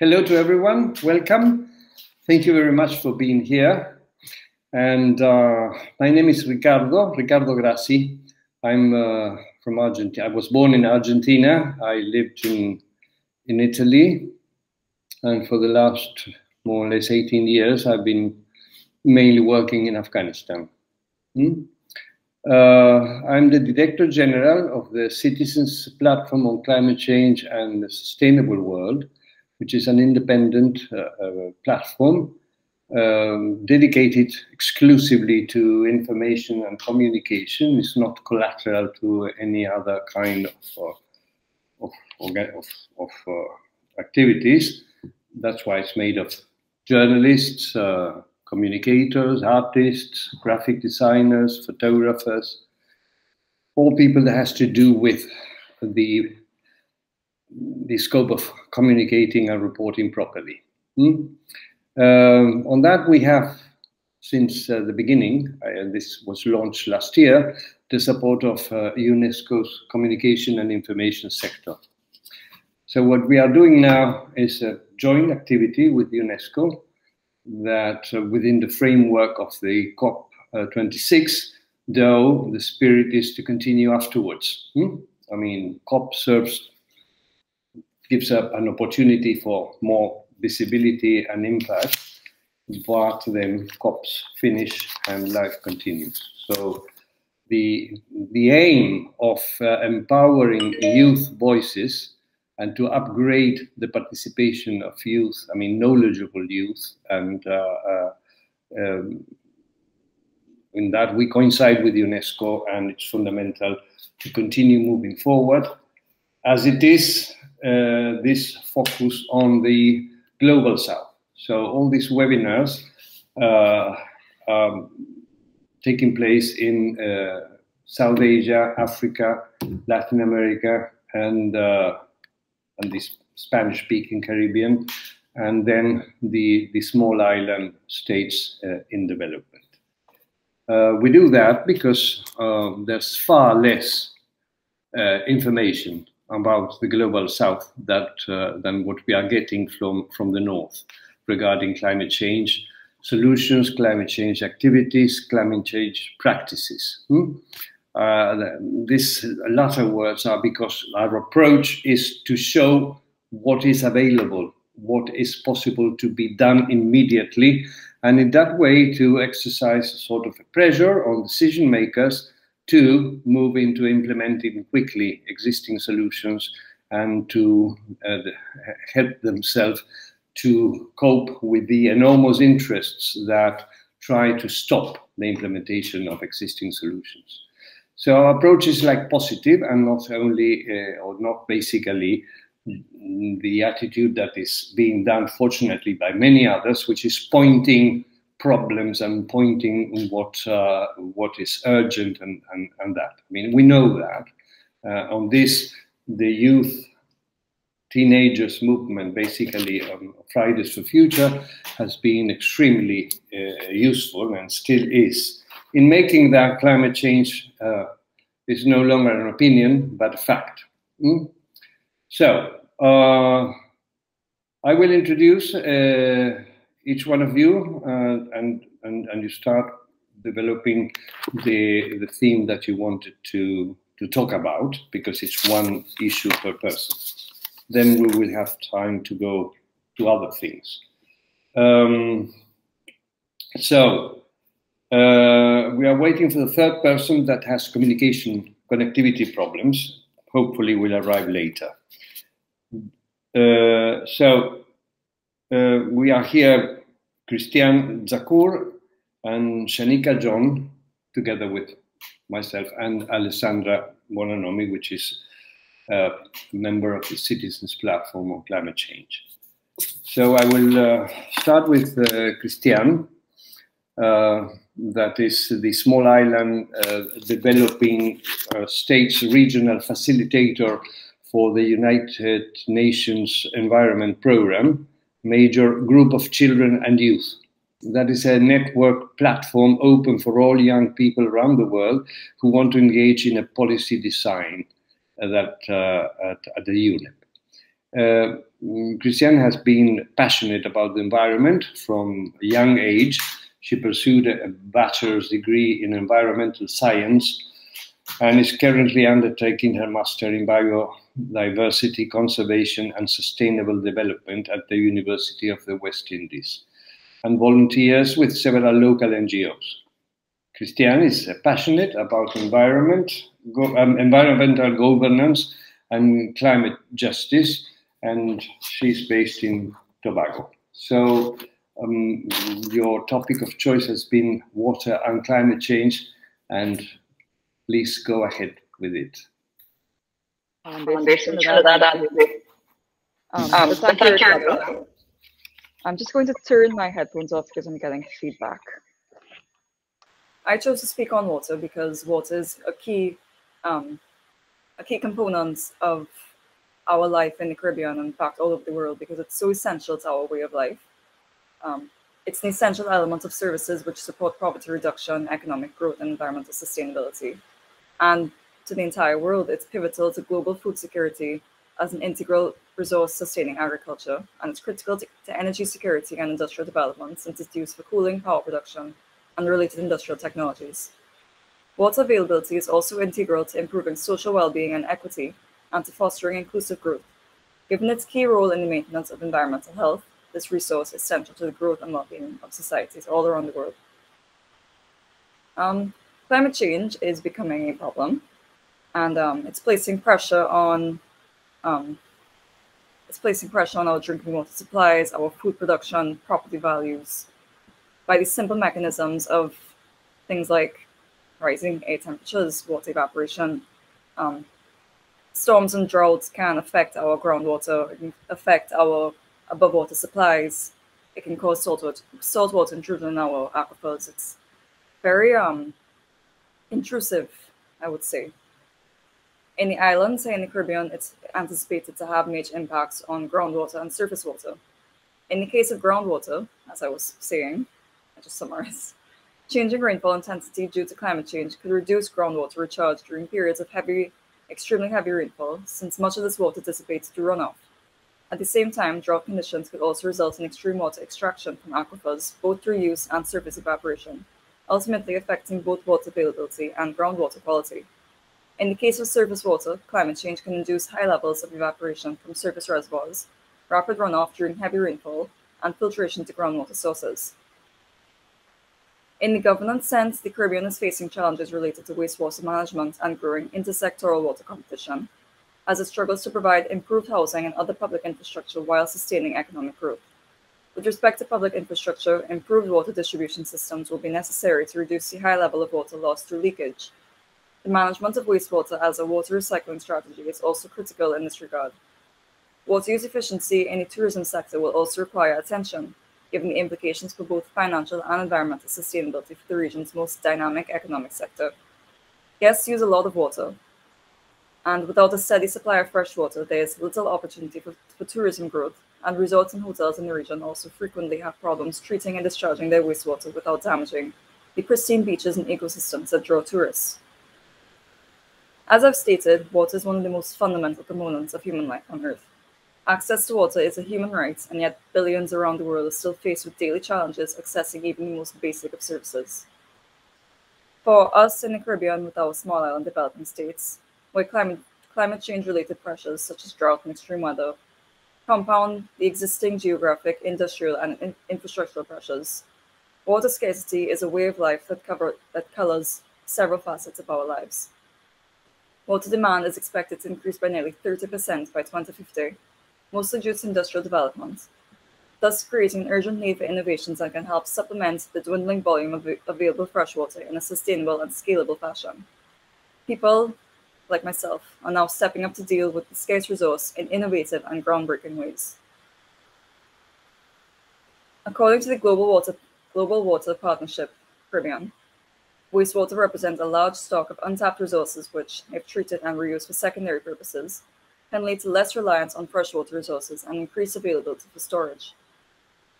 hello to everyone. Welcome. Thank you very much for being here. And uh, my name is Ricardo, Ricardo Grassi. I'm uh, from Argentina. I was born in Argentina. I lived in, in Italy. And for the last more or less 18 years, I've been mainly working in Afghanistan. Hmm? Uh, I'm the Director General of the Citizens Platform on Climate Change and the Sustainable World, which is an independent uh, uh, platform um, dedicated exclusively to information and communication. It's not collateral to any other kind of, uh, of, of, of activities. That's why it's made of journalists, uh, communicators, artists, graphic designers, photographers, all people that has to do with the the scope of communicating and reporting properly. Hmm? Um, on that, we have, since uh, the beginning, uh, this was launched last year, the support of uh, UNESCO's communication and information sector. So what we are doing now is a joint activity with UNESCO that uh, within the framework of the COP26, though the spirit is to continue afterwards. Hmm? I mean, COP serves, gives up an opportunity for more visibility and impact, but then COPs finish and life continues. So the, the aim of uh, empowering youth voices and to upgrade the participation of youth, I mean, knowledgeable youth. And uh, uh, um, in that, we coincide with UNESCO, and it's fundamental to continue moving forward. As it is, uh, this focus on the global south. So, all these webinars uh, um, taking place in uh, South Asia, Africa, Latin America, and uh, and the Spanish speaking Caribbean, and then the, the small island states uh, in development. Uh, we do that because there's far less information about the global south that, uh, than what we are getting from, from the north regarding climate change solutions, climate change activities, climate change practices. Hmm? Uh, these latter words are because our approach is to show what is available, what is possible to be done immediately, and in that way to exercise a sort of a pressure on decision makers to move into implementing quickly existing solutions and to uh, help themselves to cope with the enormous interests that try to stop the implementation of existing solutions. So our approach is like positive and not only uh, or not basically the attitude that is being done fortunately by many others, which is pointing problems and pointing what uh, what is urgent and, and, and that. I mean, we know that. Uh, on this, the youth teenagers movement, basically um, Fridays for Future, has been extremely uh, useful and still is in making that climate change uh, is no longer an opinion, but a fact. Mm? So, uh, I will introduce uh, each one of you uh, and, and, and you start developing the, the theme that you wanted to, to talk about because it's one issue per person. Then we will have time to go to other things. Um, so, uh, we are waiting for the third person that has communication connectivity problems. Hopefully, will arrive later. Uh, so uh, we are here, Christian Zakur and Shanika John, together with myself and Alessandra Bonanomi, which is a member of the Citizens Platform on Climate Change. So I will uh, start with uh, Christian. Uh, that is the small island uh, developing uh, states regional facilitator for the United Nations Environment Program, major group of children and youth. That is a network platform open for all young people around the world who want to engage in a policy design that uh, at, at, the UNEP. Uh, Christiane has been passionate about the environment from a young age. She pursued a bachelor's degree in environmental science and is currently undertaking her master in biodiversity conservation and sustainable development at the University of the West Indies and volunteers with several local NGOs. Christiane is passionate about environment, go, um, environmental governance and climate justice, and she's based in Tobago. So um, your topic of choice has been water and climate change, and please go ahead with it. Um, um, um, thank you. I'm just going to turn my headphones off because I'm getting feedback. I chose to speak on water because water is a key, um, a key component of our life in the Caribbean and in fact all over the world because it's so essential to our way of life. Um, it's an essential element of services which support poverty reduction, economic growth, and environmental sustainability. And to the entire world, it's pivotal to global food security as an integral resource sustaining agriculture, and it's critical to, to energy security and industrial development since it's used for cooling, power production, and related industrial technologies. Water availability is also integral to improving social well-being and equity and to fostering inclusive growth. Given its key role in the maintenance of environmental health, this resource is central to the growth and well-being of societies all around the world. Um, climate change is becoming a problem, and um, it's placing pressure on um, it's placing pressure on our drinking water supplies, our food production, property values, by these simple mechanisms of things like rising air temperatures, water evaporation. Um, storms and droughts can affect our groundwater, it can affect our above water supplies. It can cause saltwater, saltwater intrusion in our aquifers. It's very um, intrusive, I would say. In the islands in the Caribbean, it's anticipated to have major impacts on groundwater and surface water. In the case of groundwater, as I was saying, I just summarize, changing rainfall intensity due to climate change could reduce groundwater recharge during periods of heavy, extremely heavy rainfall, since much of this water dissipates through runoff. At the same time, drought conditions could also result in extreme water extraction from aquifers, both through use and surface evaporation, ultimately affecting both water availability and groundwater quality. In the case of surface water, climate change can induce high levels of evaporation from surface reservoirs, rapid runoff during heavy rainfall, and filtration to groundwater sources. In the governance sense, the Caribbean is facing challenges related to wastewater management and growing intersectoral water competition, as it struggles to provide improved housing and other public infrastructure while sustaining economic growth. With respect to public infrastructure, improved water distribution systems will be necessary to reduce the high level of water loss through leakage the management of wastewater as a water recycling strategy is also critical in this regard. Water use efficiency in the tourism sector will also require attention, given the implications for both financial and environmental sustainability for the region's most dynamic economic sector. Guests use a lot of water, and without a steady supply of fresh water, there is little opportunity for, for tourism growth, and resorts and hotels in the region also frequently have problems treating and discharging their wastewater without damaging the pristine beaches and ecosystems that draw tourists. As I've stated, water is one of the most fundamental components of human life on Earth. Access to water is a human right, and yet billions around the world are still faced with daily challenges accessing even the most basic of services. For us in the Caribbean, with our small island developing states, where climate, climate change related pressures such as drought and extreme weather compound the existing geographic, industrial, and in infrastructural pressures, water scarcity is a way of life that, cover, that colors several facets of our lives. Water demand is expected to increase by nearly 30% by 2050, mostly due to industrial development, thus creating an urgent need for innovations that can help supplement the dwindling volume of available freshwater in a sustainable and scalable fashion. People, like myself, are now stepping up to deal with the scarce resource in innovative and groundbreaking ways. According to the Global Water, Global Water Partnership Caribbean, Wastewater represents a large stock of untapped resources which, if treated and reused for secondary purposes, can lead to less reliance on freshwater resources and increased availability for storage.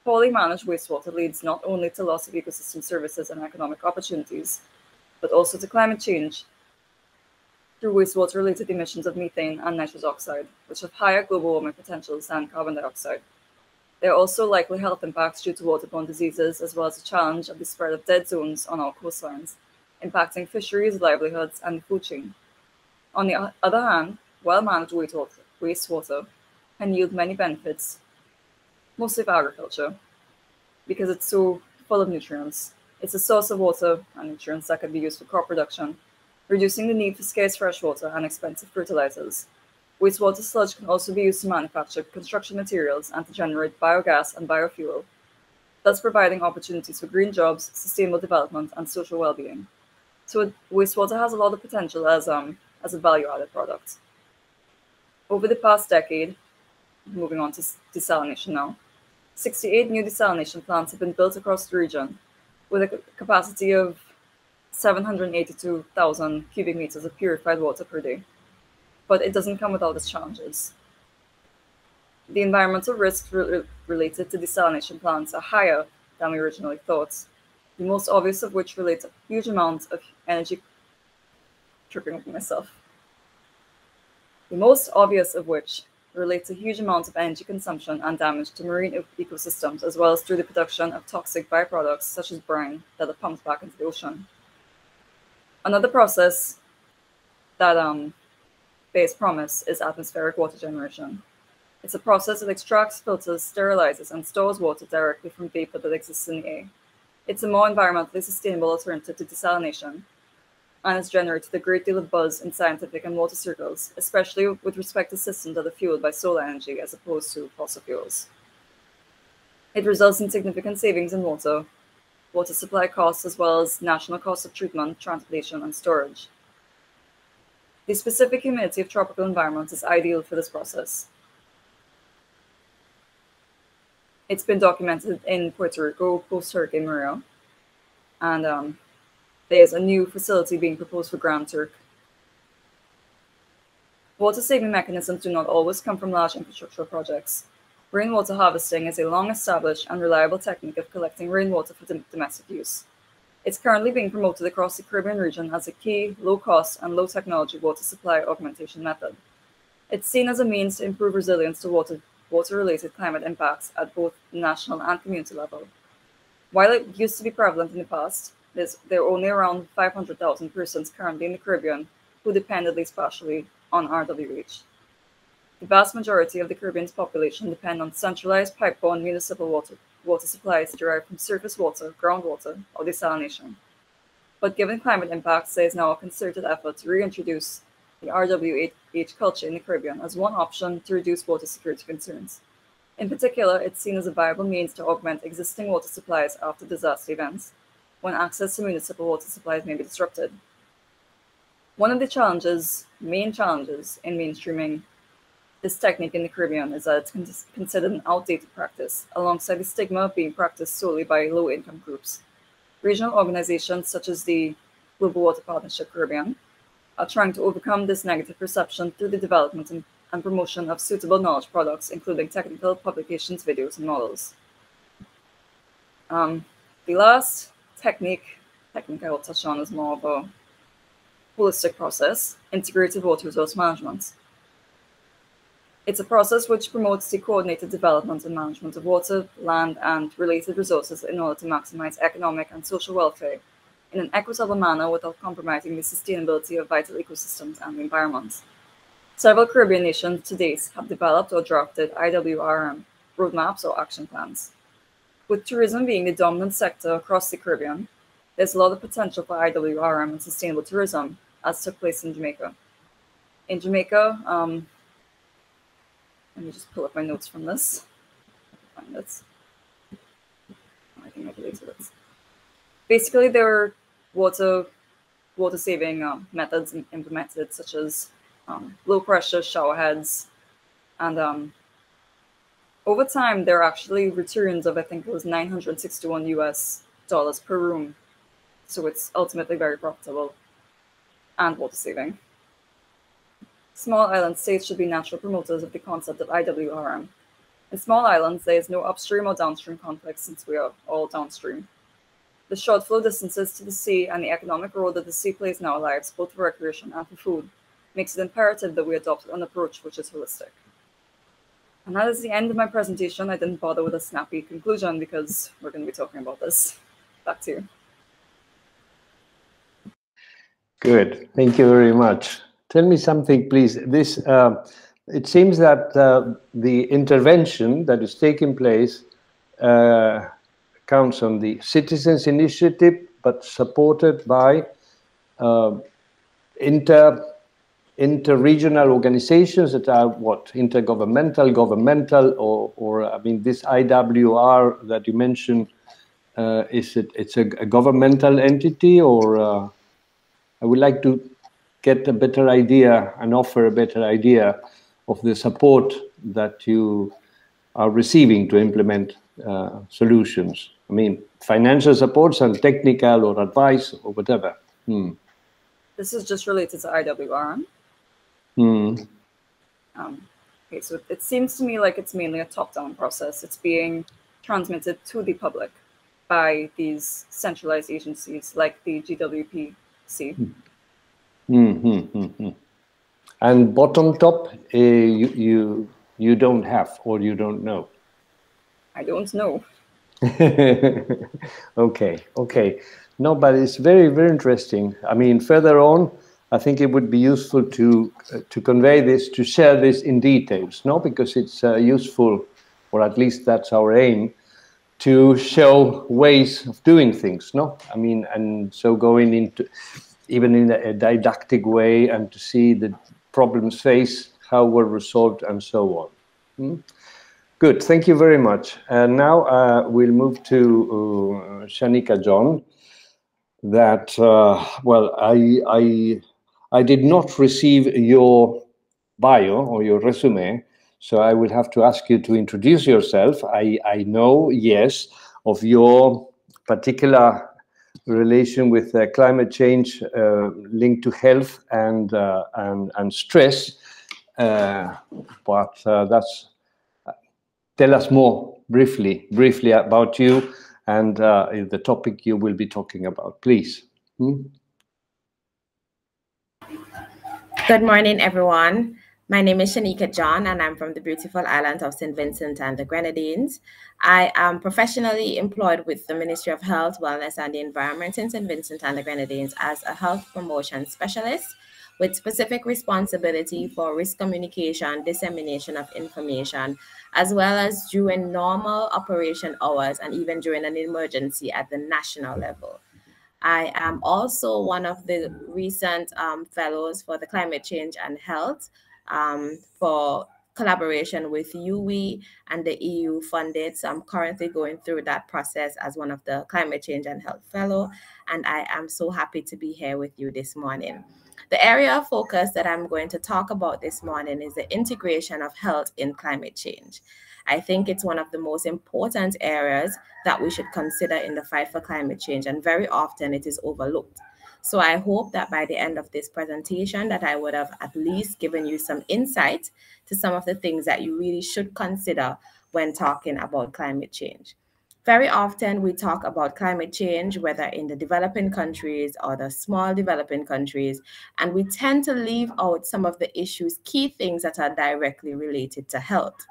Poorly managed wastewater leads not only to loss of ecosystem services and economic opportunities, but also to climate change, through wastewater related emissions of methane and nitrous oxide, which have higher global warming potentials than carbon dioxide. There are also likely health impacts due to waterborne diseases, as well as the challenge of the spread of dead zones on our coastlines, impacting fisheries, livelihoods, and the food chain. On the other hand, well managed wastewater can yield many benefits, mostly for agriculture, because it's so full of nutrients. It's a source of water and nutrients that can be used for crop production, reducing the need for scarce fresh water and expensive fertilizers. Wastewater sludge can also be used to manufacture construction materials and to generate biogas and biofuel, thus providing opportunities for green jobs, sustainable development, and social well-being. So wastewater has a lot of potential as um as a value-added product. Over the past decade, moving on to desalination now, 68 new desalination plants have been built across the region, with a capacity of 782,000 cubic meters of purified water per day but it doesn't come without its challenges. The environmental risks re related to desalination plants are higher than we originally thought, the most obvious of which relates to huge amounts of energy. Tripping myself. The most obvious of which relates to huge amounts of energy consumption and damage to marine ecosystems, as well as through the production of toxic byproducts such as brine that are pumped back into the ocean. Another process that um, promise is atmospheric water generation. It's a process that extracts, filters, sterilizes, and stores water directly from vapor that exists in the air. It's a more environmentally sustainable alternative to desalination, and has generated a great deal of buzz in scientific and water circles, especially with respect to systems that are fueled by solar energy as opposed to fossil fuels. It results in significant savings in water, water supply costs, as well as national costs of treatment, transportation, and storage. The specific humidity of tropical environments is ideal for this process. It's been documented in Puerto Rico post Hurricane Maria, and um, there's a new facility being proposed for Grand Turk. Water saving mechanisms do not always come from large infrastructure projects. Rainwater harvesting is a long established and reliable technique of collecting rainwater for domestic use. It's currently being promoted across the Caribbean region as a key, low cost, and low technology water supply augmentation method. It's seen as a means to improve resilience to water, water related climate impacts at both national and community level. While it used to be prevalent in the past, there are only around 500,000 persons currently in the Caribbean who depend at least partially on RWH. The vast majority of the Caribbean's population depend on centralized pipe-borne municipal water water supplies derived from surface water, groundwater, or desalination. But given climate impacts, there is now a concerted effort to reintroduce the RWH culture in the Caribbean as one option to reduce water security concerns. In particular, it's seen as a viable means to augment existing water supplies after disaster events, when access to municipal water supplies may be disrupted. One of the challenges, main challenges, in mainstreaming this technique in the Caribbean is that it's considered an outdated practice, alongside the stigma of being practiced solely by low income groups. Regional organizations such as the Global Water Partnership Caribbean are trying to overcome this negative perception through the development and, and promotion of suitable knowledge products, including technical publications, videos, and models. Um, the last technique, technique I will touch on is more of a holistic process, integrated water resource management. It's a process which promotes the coordinated development and management of water, land, and related resources in order to maximize economic and social welfare in an equitable manner without compromising the sustainability of vital ecosystems and the environment. Several Caribbean nations to date have developed or drafted IWRM roadmaps or action plans. With tourism being the dominant sector across the Caribbean, there's a lot of potential for IWRM and sustainable tourism, as took place in Jamaica. In Jamaica, um, let me just pull up my notes from this. Find. I think I deleted it. Basically, there are water water saving um, methods implemented, such as um, low pressure shower heads, and um, over time, there are actually returns of I think it was 961 US dollars per room. So it's ultimately very profitable and water saving. Small island states should be natural promoters of the concept of IWRM. In small islands, there is no upstream or downstream conflict since we are all downstream. The short flow distances to the sea and the economic role that the sea plays in our lives, both for recreation and for food, makes it imperative that we adopt an approach which is holistic. And that is the end of my presentation. I didn't bother with a snappy conclusion because we're going to be talking about this. Back to you. Good. Thank you very much. Tell me something, please. This uh, it seems that uh, the intervention that is taking place uh, counts on the citizens' initiative, but supported by uh, inter inter-regional organizations that are what intergovernmental, governmental, or or I mean this IWR that you mentioned. Uh, is it it's a, a governmental entity or uh, I would like to get a better idea and offer a better idea of the support that you are receiving to implement uh, solutions. I mean, financial supports and technical or advice or whatever. Hmm. This is just related to IWR. Hmm. Um, okay, so it seems to me like it's mainly a top-down process. It's being transmitted to the public by these centralized agencies like the GWPC. Hmm. Mm-hmm. And bottom top, uh, you, you you don't have or you don't know. I don't know. okay, okay. No, but it's very, very interesting. I mean, further on, I think it would be useful to uh, to convey this, to share this in details, no, because it's uh, useful, or at least that's our aim, to show ways of doing things, no. I mean, and so going into even in a didactic way and to see the problems faced, how were resolved, and so on. Hmm? Good, thank you very much. And now uh, we'll move to uh, Shanika John. That uh, well, I I I did not receive your bio or your resume, so I will have to ask you to introduce yourself. I I know yes of your particular relation with uh, climate change uh, linked to health and uh, and, and stress. Uh, but uh, that's tell us more briefly, briefly about you and uh, the topic you will be talking about, please. Hmm? Good morning, everyone. My name is Shanika John, and I'm from the beautiful island of St. Vincent and the Grenadines. I am professionally employed with the Ministry of Health, Wellness, and the Environment in St. Vincent and the Grenadines as a health promotion specialist with specific responsibility for risk communication, dissemination of information, as well as during normal operation hours and even during an emergency at the national level. I am also one of the recent um, fellows for the climate change and health um, for collaboration with UWI and the EU funded. So I'm currently going through that process as one of the climate change and health fellow. And I am so happy to be here with you this morning. The area of focus that I'm going to talk about this morning is the integration of health in climate change. I think it's one of the most important areas that we should consider in the fight for climate change, and very often it is overlooked. So I hope that by the end of this presentation that I would have at least given you some insight to some of the things that you really should consider when talking about climate change. Very often we talk about climate change, whether in the developing countries or the small developing countries, and we tend to leave out some of the issues, key things that are directly related to health.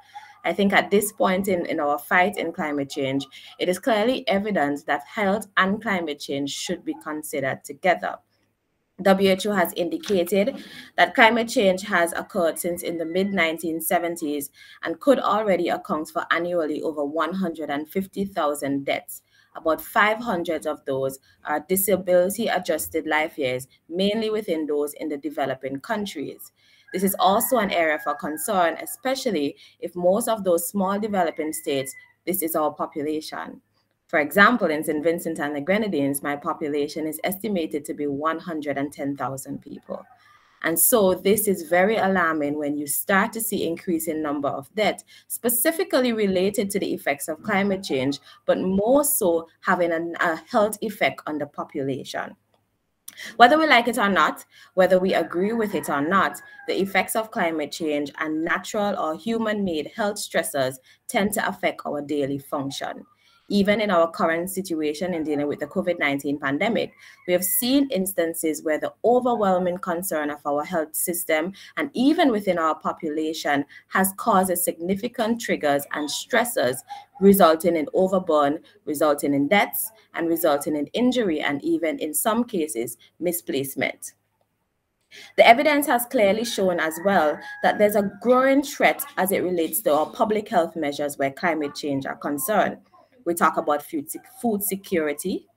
I think at this point in, in our fight in climate change, it is clearly evident that health and climate change should be considered together. WHO has indicated that climate change has occurred since in the mid 1970s and could already account for annually over 150,000 deaths. About 500 of those are disability adjusted life years, mainly within those in the developing countries. This is also an area for concern, especially if most of those small developing states, this is our population. For example, in St. Vincent and the Grenadines, my population is estimated to be 110,000 people. And so this is very alarming when you start to see increase in number of deaths, specifically related to the effects of climate change, but more so having a, a health effect on the population. Whether we like it or not, whether we agree with it or not, the effects of climate change and natural or human made health stressors tend to affect our daily function. Even in our current situation in dealing with the COVID 19 pandemic, we have seen instances where the overwhelming concern of our health system and even within our population has caused significant triggers and stressors, resulting in overburn, resulting in deaths, and resulting in injury, and even in some cases, misplacement. The evidence has clearly shown as well that there's a growing threat as it relates to our public health measures where climate change are concerned. We talk about food, food security.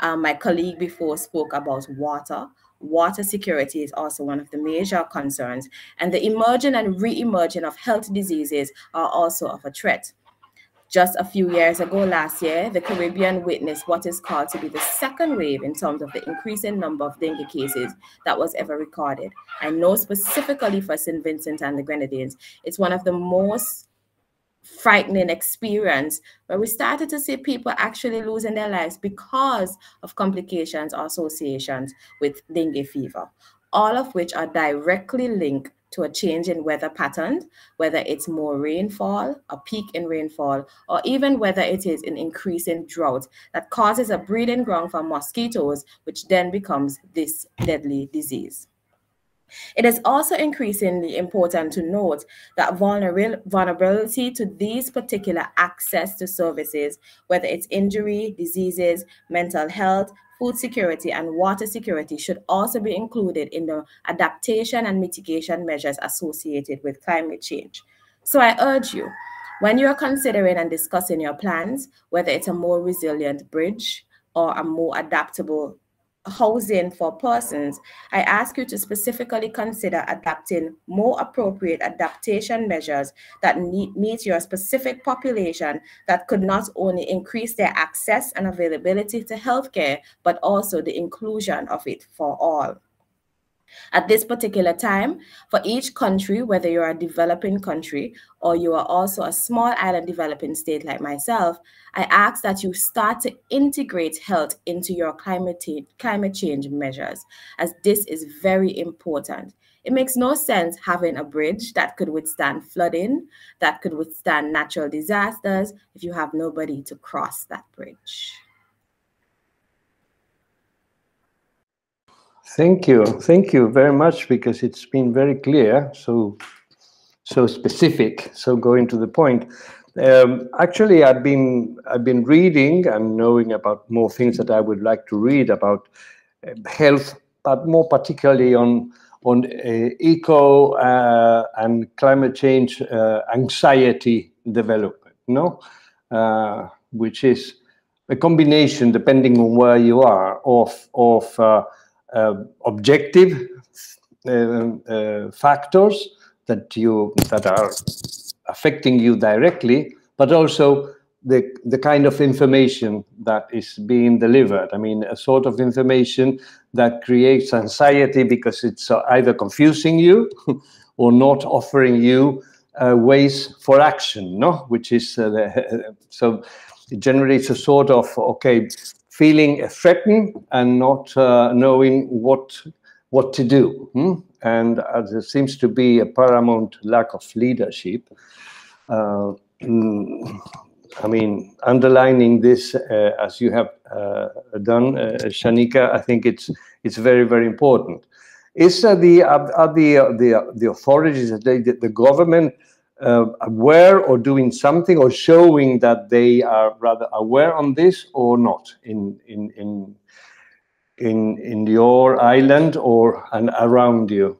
Um, my colleague before spoke about water. Water security is also one of the major concerns, and the emerging and re-emerging of health diseases are also of a threat. Just a few years ago, last year, the Caribbean witnessed what is called to be the second wave in terms of the increasing number of dengue cases that was ever recorded. I know specifically for St. Vincent and the Grenadines, it's one of the most frightening experience where we started to see people actually losing their lives because of complications or associations with dengue fever, all of which are directly linked to a change in weather patterns, whether it's more rainfall, a peak in rainfall, or even whether it is an increase in drought that causes a breeding ground for mosquitoes, which then becomes this deadly disease. It is also increasingly important to note that vulnerability to these particular access to services, whether it's injury, diseases, mental health, food security, and water security, should also be included in the adaptation and mitigation measures associated with climate change. So I urge you, when you are considering and discussing your plans, whether it's a more resilient bridge or a more adaptable housing for persons, I ask you to specifically consider adapting more appropriate adaptation measures that meet your specific population that could not only increase their access and availability to healthcare, but also the inclusion of it for all. At this particular time, for each country, whether you're a developing country or you are also a small island developing state like myself, I ask that you start to integrate health into your climate, climate change measures, as this is very important. It makes no sense having a bridge that could withstand flooding, that could withstand natural disasters, if you have nobody to cross that bridge. Thank you. Thank you very much because it's been very clear, so so specific, so going to the point. Um, actually, I've been I've been reading and knowing about more things that I would like to read about uh, health, but more particularly on on uh, eco uh, and climate change uh, anxiety development. No, uh, which is a combination, depending on where you are, of of uh, objective uh, uh, factors that you that are affecting you directly, but also the the kind of information that is being delivered. I mean, a sort of information that creates anxiety because it's either confusing you or not offering you uh, ways for action. No, which is uh, the, so it generates a sort of okay feeling threatened and not uh, knowing what what to do. Hmm? And uh, there seems to be a paramount lack of leadership. Uh, mm, I mean, underlining this uh, as you have uh, done, uh, Shanika, I think it's it's very very important. Is the are the the the authorities, the, the government uh, aware or doing something or showing that they are rather aware on this or not in in in in in your island or and around you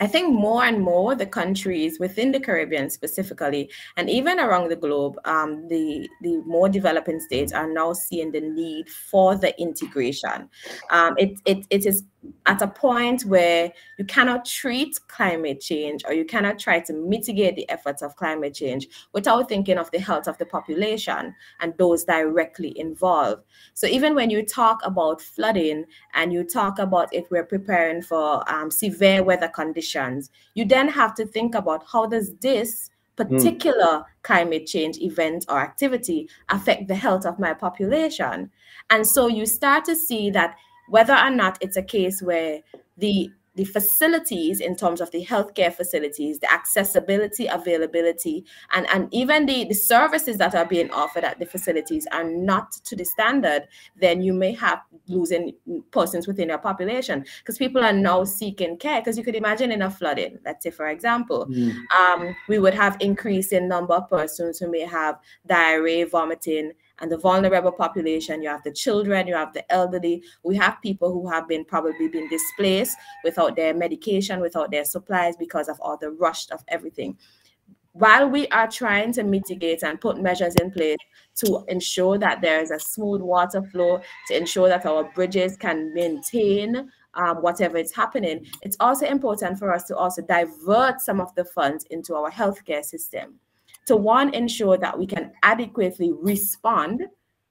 I think more and more the countries within the Caribbean specifically, and even around the globe, um, the the more developing states are now seeing the need for the integration. Um, it, it it is at a point where you cannot treat climate change or you cannot try to mitigate the efforts of climate change without thinking of the health of the population and those directly involved. So even when you talk about flooding and you talk about if we're preparing for um, severe weather conditions, you then have to think about how does this particular mm. climate change event or activity affect the health of my population. And so you start to see that whether or not it's a case where the the facilities in terms of the healthcare facilities, the accessibility, availability, and, and even the, the services that are being offered at the facilities are not to the standard, then you may have losing persons within your population because people are now seeking care. Because you could imagine in a flooding, let's say, for example, mm. um, we would have increase in number of persons who may have diarrhea, vomiting, and the vulnerable population. You have the children you have the elderly. We have people who have been probably been displaced without their medication without their supplies because of all the rush of everything. While we are trying to mitigate and put measures in place to ensure that there is a smooth water flow to ensure that our bridges can maintain um, whatever is happening it's also important for us to also divert some of the funds into our healthcare system to one, ensure that we can adequately respond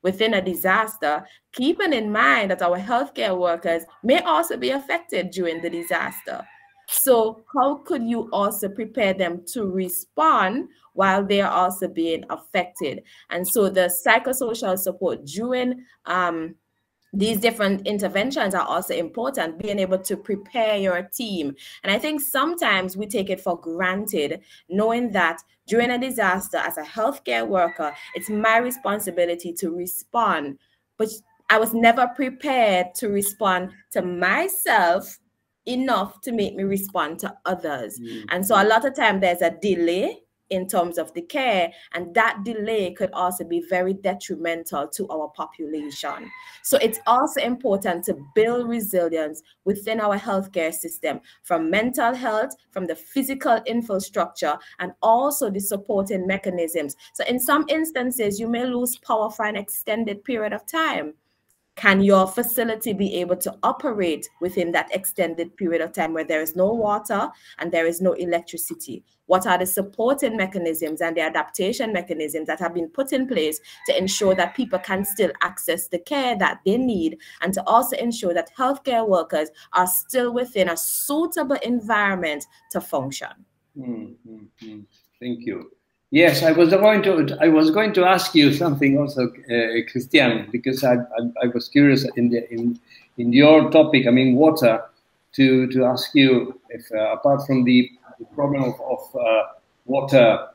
within a disaster, keeping in mind that our healthcare workers may also be affected during the disaster. So, how could you also prepare them to respond while they are also being affected? And so, the psychosocial support during um, these different interventions are also important being able to prepare your team. And i think sometimes we take it for granted knowing that during a disaster as a healthcare worker it's my responsibility to respond. But i was never prepared to respond to myself enough to make me respond to others. Mm. and so a lot of time there's a delay in terms of the care and that delay could also be very detrimental to our population. So it's also important to build resilience within our healthcare system from mental health from the physical infrastructure and also the supporting mechanisms. So in some instances you may lose power for an extended period of time can your facility be able to operate within that extended period of time where there is no water and there is no electricity? What are the supporting mechanisms and the adaptation mechanisms that have been put in place to ensure that people can still access the care that they need and to also ensure that healthcare workers are still within a suitable environment to function? Mm -hmm. Thank you. Yes, I was going to. I was going to ask you something also, uh, Christian, because I, I, I, was curious in the in in your topic. I mean, water. To to ask you if uh, apart from the, the problem of, of uh, water,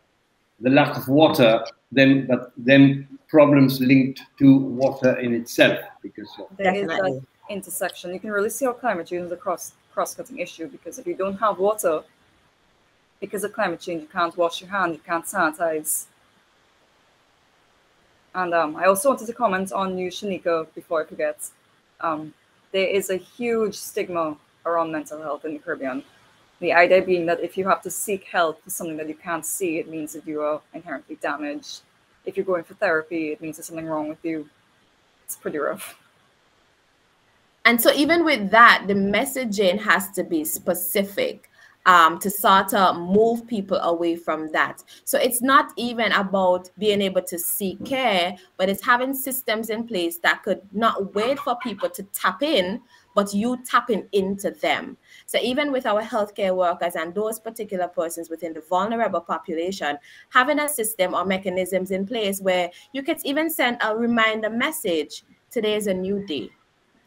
the lack of water, then but then problems linked to water in itself, because there is that intersection. You can really see how climate change is a cross cross cutting issue because if you don't have water because of climate change, you can't wash your hands, you can't sanitize. And um, I also wanted to comment on you, Shanika, before I forget. Um, there is a huge stigma around mental health in the Caribbean. The idea being that if you have to seek help for something that you can't see, it means that you are inherently damaged. If you're going for therapy, it means there's something wrong with you. It's pretty rough. And so, even with that, the messaging has to be specific um, to sort of move people away from that. So it's not even about being able to seek care, but it's having systems in place that could not wait for people to tap in, but you tapping into them. So even with our healthcare workers and those particular persons within the vulnerable population, having a system or mechanisms in place where you could even send a reminder message, today is a new day.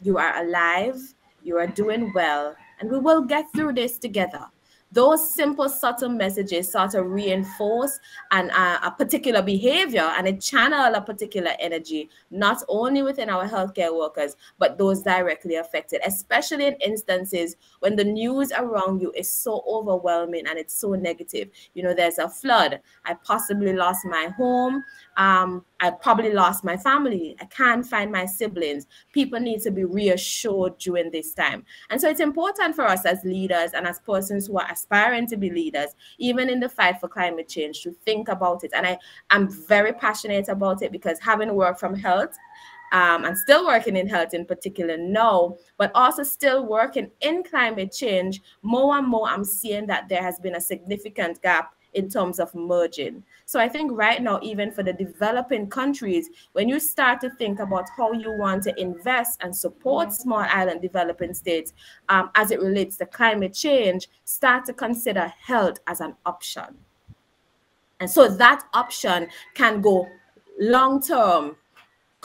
You are alive, you are doing well, and we will get through this together those simple subtle messages sort of reinforce an, uh, a particular behavior and it channel a particular energy not only within our healthcare workers but those directly affected especially in instances when the news around you is so overwhelming and it's so negative. You know there's a flood. I possibly lost my home um, I probably lost my family. I can't find my siblings. People need to be reassured during this time. And so it's important for us as leaders and as persons who are aspiring to be leaders, even in the fight for climate change, to think about it. And I, I'm very passionate about it because having worked from health, um, and still working in health in particular no but also still working in climate change more and more i'm seeing that there has been a significant gap in terms of merging. So I think right now, even for the developing countries, when you start to think about how you want to invest and support small island developing states um, as it relates to climate change, start to consider health as an option. And so that option can go long term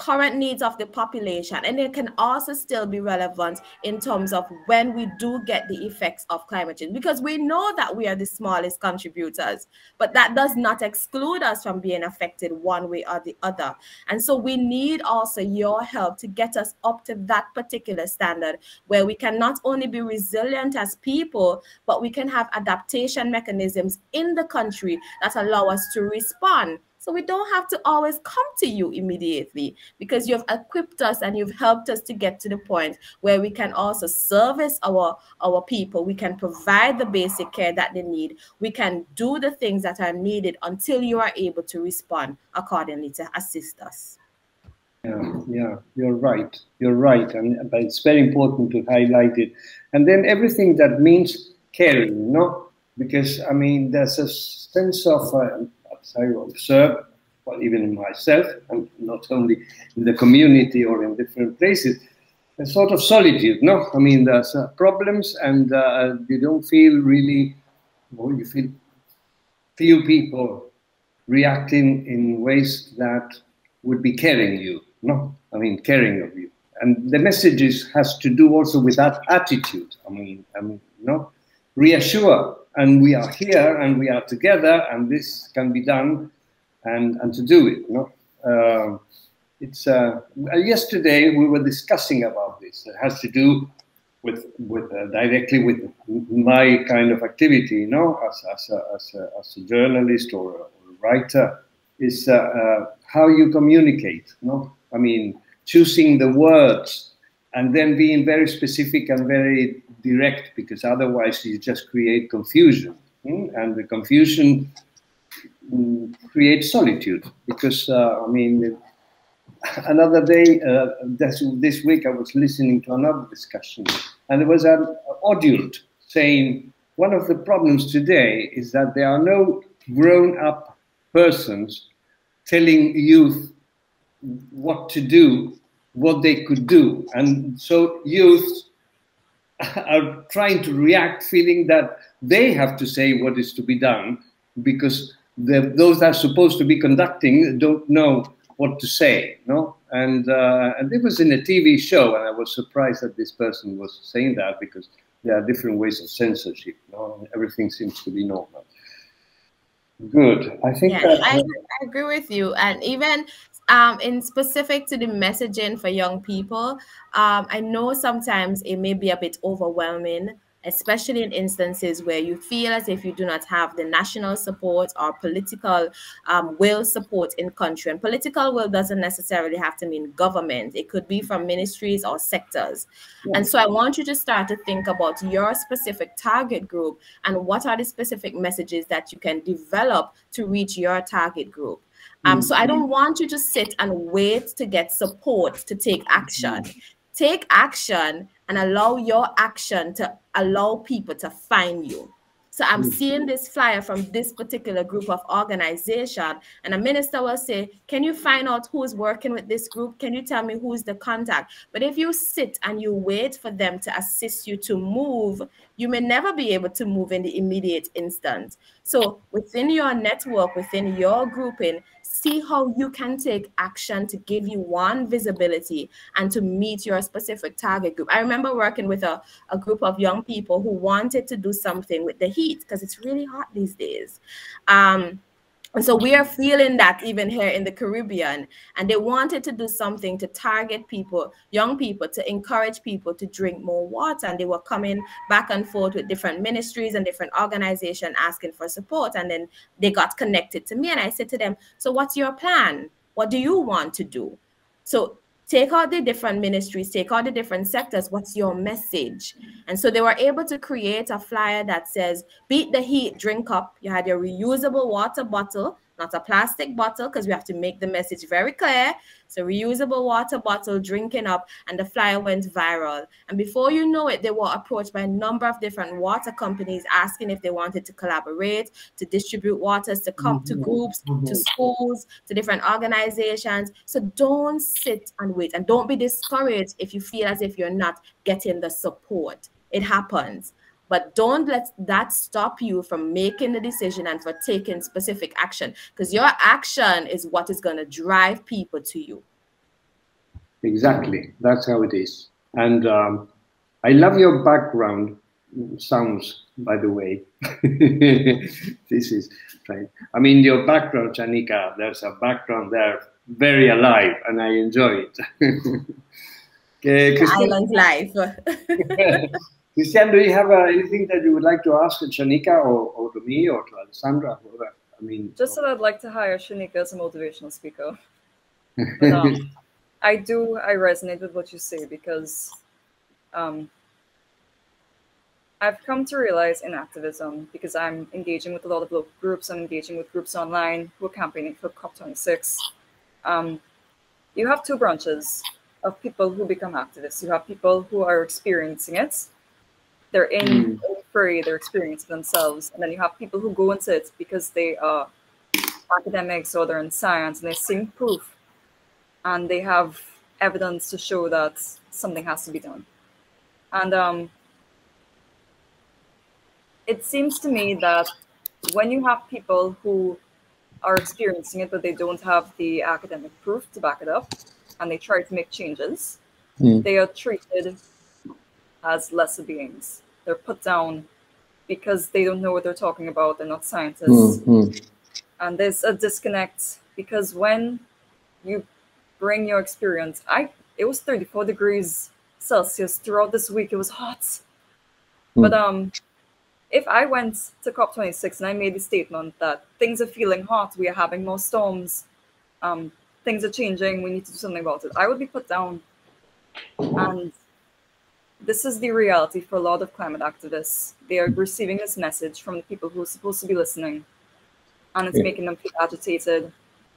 current needs of the population and it can also still be relevant in terms of when we do get the effects of climate change because we know that we are the smallest contributors but that does not exclude us from being affected one way or the other. And so we need also your help to get us up to that particular standard where we can not only be resilient as people but we can have adaptation mechanisms in the country that allow us to respond so we don't have to always come to you immediately because you've equipped us and you've helped us to get to the point where we can also service our, our people. We can provide the basic care that they need. We can do the things that are needed until you are able to respond accordingly to assist us. Yeah, yeah, you're right. You're right. And but it's very important to highlight it. And then everything that means caring, no? Because I mean, there's a sense of uh, I observe, well, even in myself, and not only in the community or in different places, a sort of solitude, no? I mean, there's uh, problems and uh, you don't feel really, well, you feel few people reacting in ways that would be caring you, no? I mean, caring of you. And the message has to do also with that attitude. I mean, I mean, know, reassure and we are here and we are together and this can be done and, and to do it. You know? Uh, it's uh, yesterday we were discussing about this. It has to do with with uh, directly with my kind of activity, you know, as as a, as a, as a journalist or a, writer, is uh, uh, how you communicate. You know, I mean, choosing the words and then being very specific and very direct because otherwise you just create confusion mm? and the confusion mm, creates solitude because uh, i mean another day uh, this, this week i was listening to another discussion and there was an adult saying one of the problems today is that there are no grown-up persons telling youth what to do what they could do and so youth are trying to react, feeling that they have to say what is to be done because the, those that are supposed to be conducting don't know what to say. No, and uh, and it was in a TV show, and I was surprised that this person was saying that because there are different ways of censorship. No? Everything seems to be normal. Good. I think yeah, that, I, I agree with you. And even um, in specific to the messaging for young people, um, I know sometimes it may be a bit overwhelming, especially in instances where you feel as if you do not have the national support or political um, will support in country. And political will doesn't necessarily have to mean government. It could be from ministries or sectors. Yeah. And so I want you to start to think about your specific target group and what are the specific messages that you can develop to reach your target group. Um, so I don't mm-hmm. want you to sit and wait to get support to take action. Mm-hmm. Take action and allow your action to allow people to find you. So I'm mm. seeing this flyer from this particular group of organization, and a minister will say, Can you find out who's working with this group? Can you tell me who's the contact? But if you sit and you wait for them to assist you to move, you may never be able to move in the immediate instant. So within your network, within your grouping, see how you can take action to give you one visibility and to meet your specific target group. I remember working with a, a group of young people who wanted to do something with the heat because it's really hot these days. Um, and so we are feeling that even here in the Caribbean. And they wanted to do something to target people, young people, to encourage people to drink more water. And they were coming back and forth with different ministries and different organizations asking for support. And then they got connected to me. And I said to them, So what's your plan? What do you want to do? So take out the different ministries, take out the different sectors. What's your message? And so they were able to create a flyer that says, beat the heat, drink up. You had your reusable water bottle not a plastic bottle because we have to make the message very clear. So reusable water bottle drinking up and the flyer went viral. And before you know it, they were approached by a number of different water companies asking if they wanted to collaborate, to distribute waters, to come to mm-hmm. groups, to schools, to different organizations. So don't sit and wait and don't be discouraged if you feel as if you're not getting the support. It happens. But don't let that stop you from making the decision and for taking specific action because your action is what is going to drive people to you. exactly. That's how it is. And um, I love your background sounds, by the way. this is right. I mean, your background, Shanika, there's a background there very alive, and I enjoy it. okay, Island life. Christian, do you have uh, anything that you would like to ask Shanika or, or to me or to Alessandra? I mean, just that I'd like to hire Shanika as a motivational speaker. But, um, I do, I resonate with what you say because um, I've come to realize in activism because I'm engaging with a lot of local groups, I'm engaging with groups online who are campaigning for COP26. Um, you have two branches of people who become activists. You have people who are experiencing it they're in mm. free, they're experiencing themselves. And then you have people who go into it because they are academics or they're in science and they're seeing proof and they have evidence to show that something has to be done. And um, it seems to me that when you have people who are experiencing it, but they don't have the academic proof to back it up, and they try to make changes, mm. they are treated as lesser beings. They're put down because they don't know what they're talking about. They're not scientists. Mm-hmm. And there's a disconnect because when you bring your experience, I it was 34 degrees Celsius throughout this week. It was hot. Mm. But um if I went to COP26 and I made the statement that things are feeling hot, we are having more storms, um, things are changing, we need to do something about it, I would be put down. And this is the reality for a lot of climate activists. They are receiving this message from the people who are supposed to be listening, and it's yeah. making them feel agitated,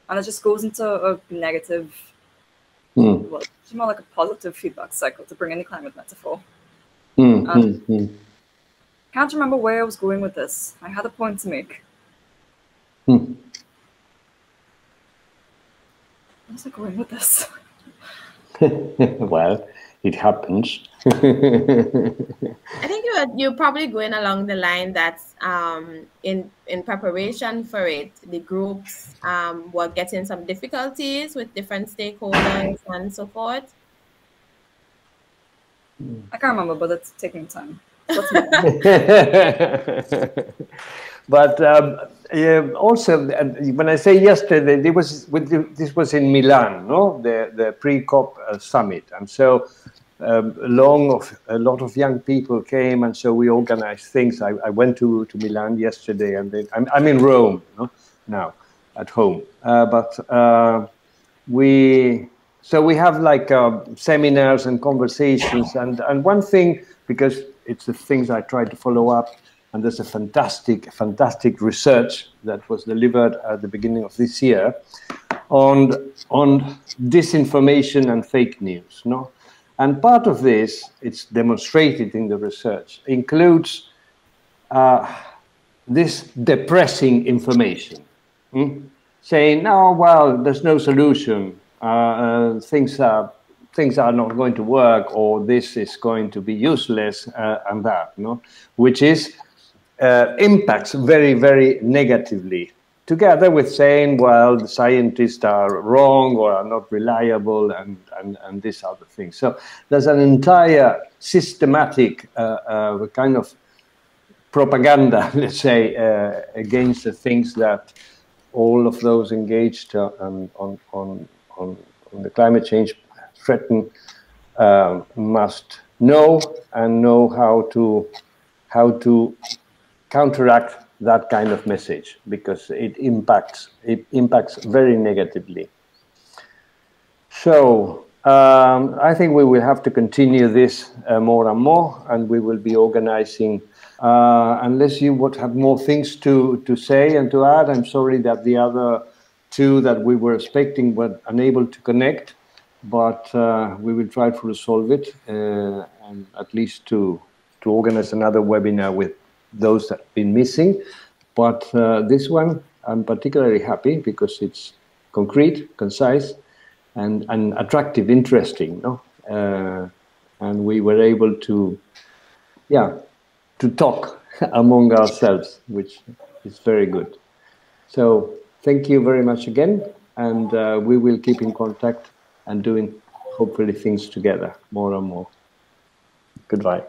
and it just goes into a negative, mm. well, it's more like a positive feedback cycle to bring in the climate metaphor. Mm, mm, mm, can't remember where I was going with this. I had a point to make. Mm. Where was I going with this? well, it happens. I think you're you're probably going along the line that um, in in preparation for it, the groups um, were getting some difficulties with different stakeholders and so forth. I can't remember, but it's taking time. but um, yeah, also, when I say yesterday, this was this was in Milan, no, the the pre-COP uh, summit, and so um, long of a lot of young people came, and so we organized things. I, I went to, to Milan yesterday, and then, I'm, I'm in Rome no? now at home. Uh, but uh, we so we have like uh, seminars and conversations, and and one thing because it's the things I try to follow up. And there's a fantastic, fantastic research that was delivered at the beginning of this year on on disinformation and fake news. No, and part of this, it's demonstrated in the research, includes uh, this depressing information, hmm? saying, "No, well, there's no solution. Uh, uh, things are things are not going to work, or this is going to be useless, uh, and that." No, which is uh, impacts very, very negatively together with saying, well, the scientists are wrong or are not reliable and, and, and these other things. So there's an entire systematic uh, uh, kind of propaganda, let's say, uh, against the things that all of those engaged on, on, on, on, the climate change threaten um, must know and know how to, how to counteract that kind of message because it impacts it impacts very negatively. So um, I think we will have to continue this uh, more and more, and we will be organizing. Uh, unless you would have more things to to say and to add, I'm sorry that the other two that we were expecting were unable to connect, but uh, we will try to resolve it uh, and at least to to organize another webinar with those that have been missing. But uh, this one, I'm particularly happy because it's concrete, concise, and, and attractive, interesting. No? Uh, and we were able to, yeah, to talk among ourselves, which is very good. So thank you very much again, and uh, we will keep in contact and doing hopefully things together more and more. Goodbye.